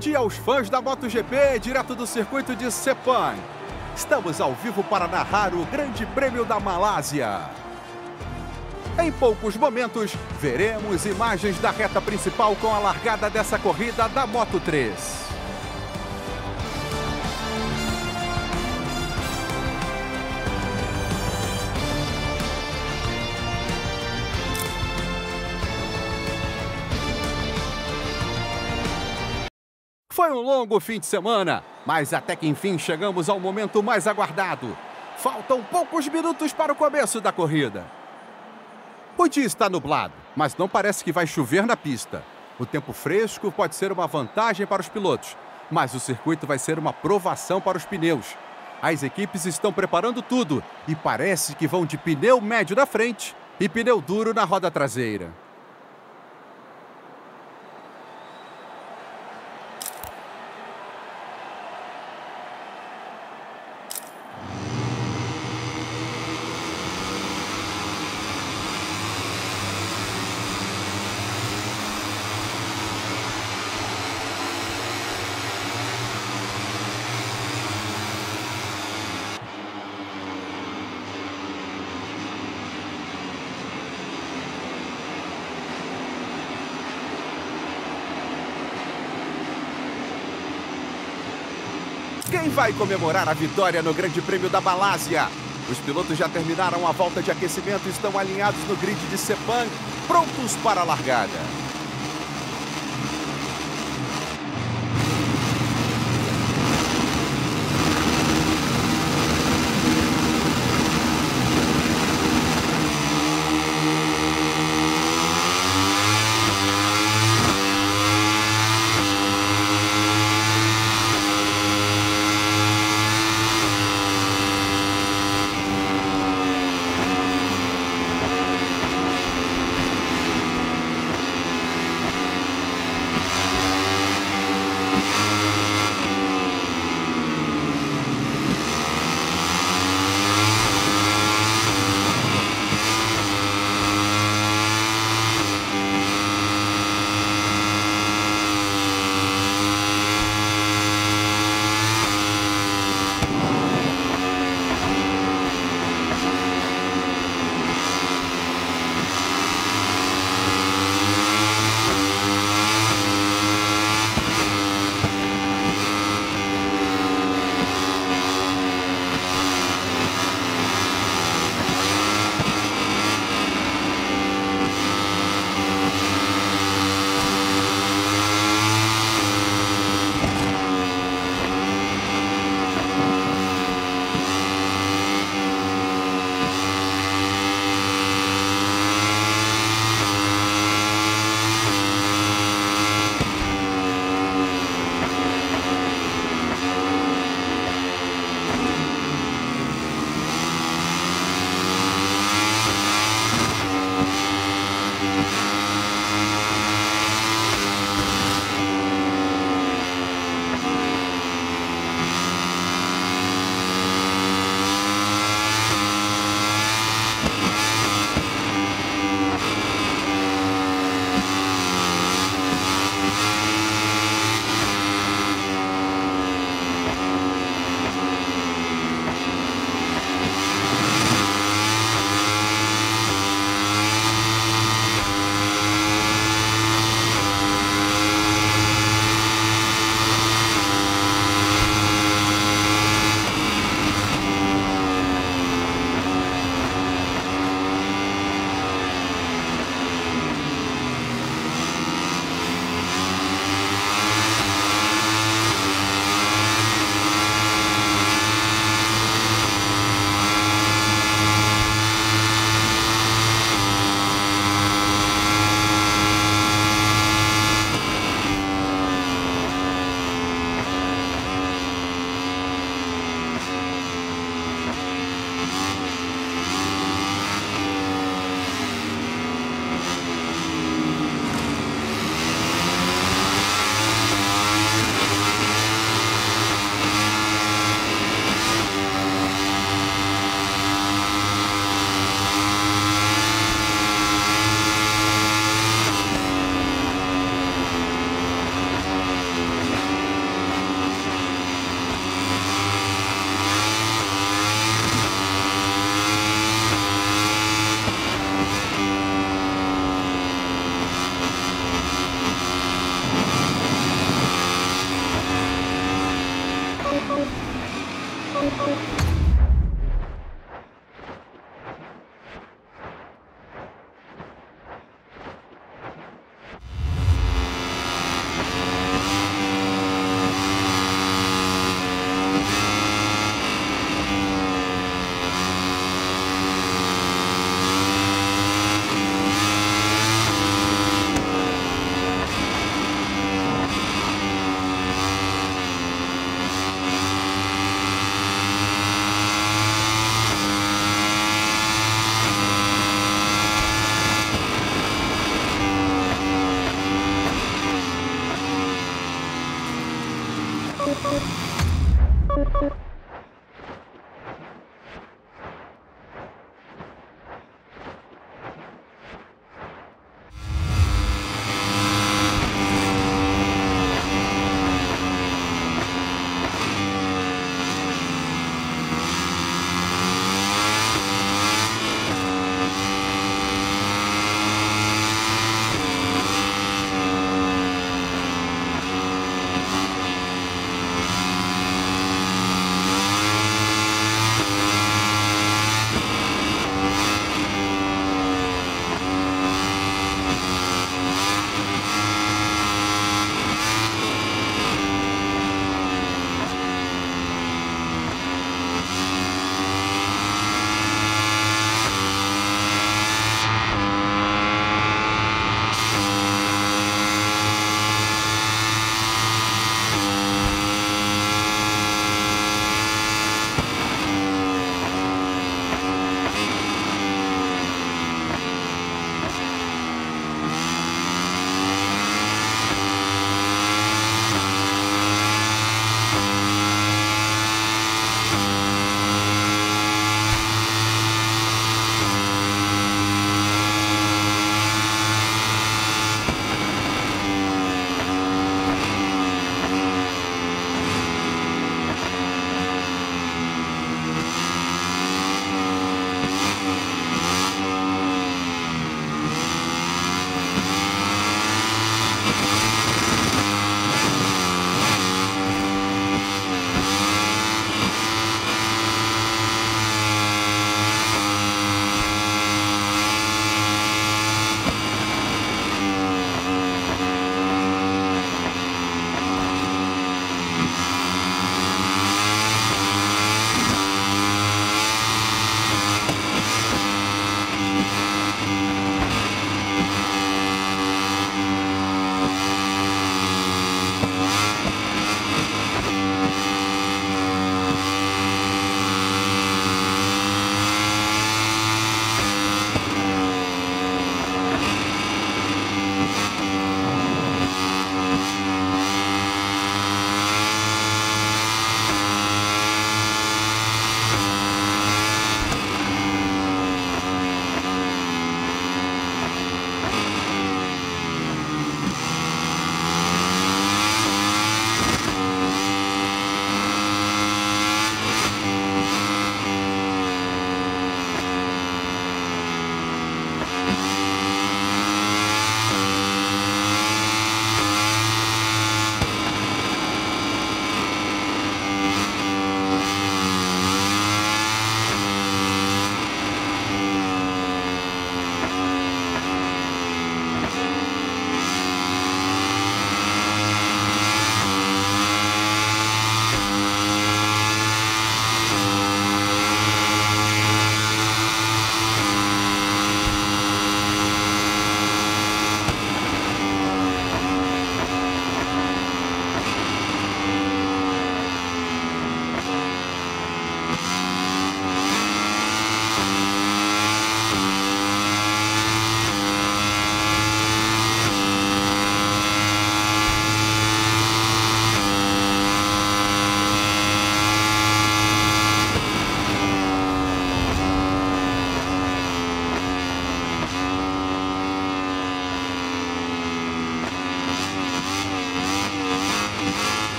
dia aos fãs da MotoGP, direto do circuito de Sepang. Estamos ao vivo para narrar o Grande Prêmio da Malásia. Em poucos momentos, veremos imagens da reta principal com a largada dessa corrida da Moto 3. Foi um longo fim de semana, mas até que enfim chegamos ao momento mais aguardado. Faltam poucos minutos para o começo da corrida. O dia está nublado, mas não parece que vai chover na pista. O tempo fresco pode ser uma vantagem para os pilotos, mas o circuito vai ser uma provação para os pneus. As equipes estão preparando tudo e parece que vão de pneu médio na frente e pneu duro na roda traseira. Quem vai comemorar a vitória no Grande Prêmio da Malásia? Os pilotos já terminaram a volta de aquecimento e estão alinhados no grid de Sepang, prontos para a largada.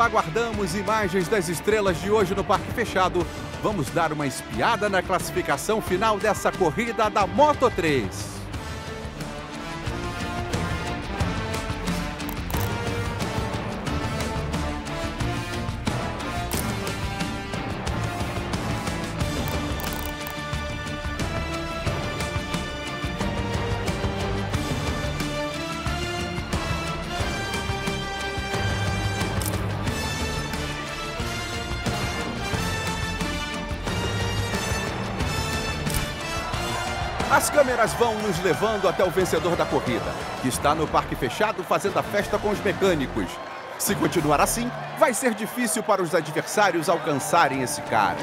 Aguardamos imagens das estrelas de hoje no Parque Fechado, vamos dar uma espiada na classificação final dessa corrida da Moto 3. As câmeras vão nos levando até o vencedor da corrida, que está no parque fechado fazendo a festa com os mecânicos. Se continuar assim, vai ser difícil para os adversários alcançarem esse cara.